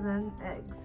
Frozen eggs.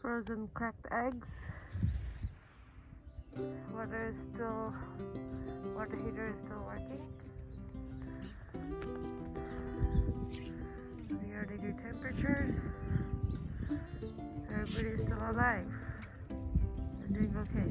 Frozen cracked eggs. Water is still, water heater is still working. Zero degree temperatures. Everybody is still alive. They're doing okay.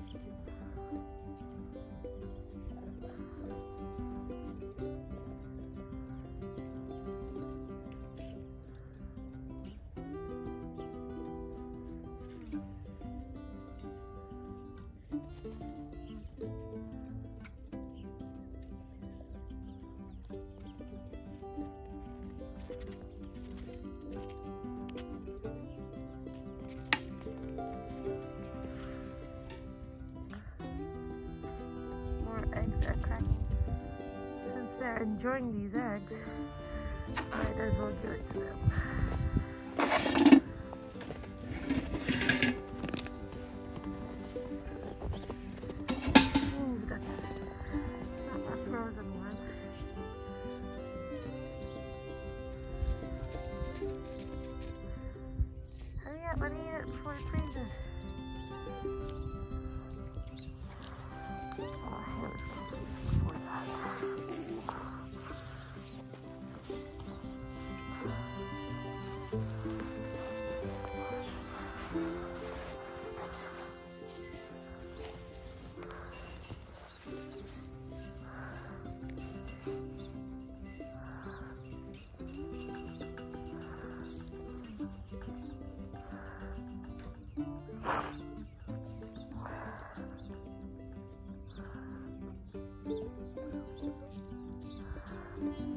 Since they're enjoying these eggs, I might as well give it to them. Hurry up, me eat it before it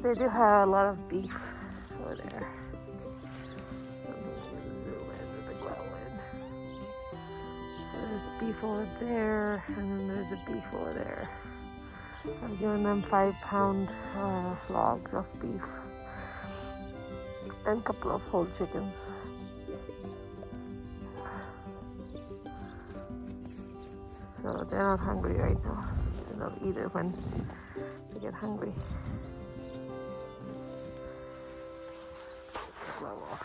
They do have a lot of beef over there. There's beef over there, and then there's a beef over there. I've given them five pound uh, logs of beef and a couple of whole chickens. So they're not hungry right now. They'll eat it when they get hungry. grower.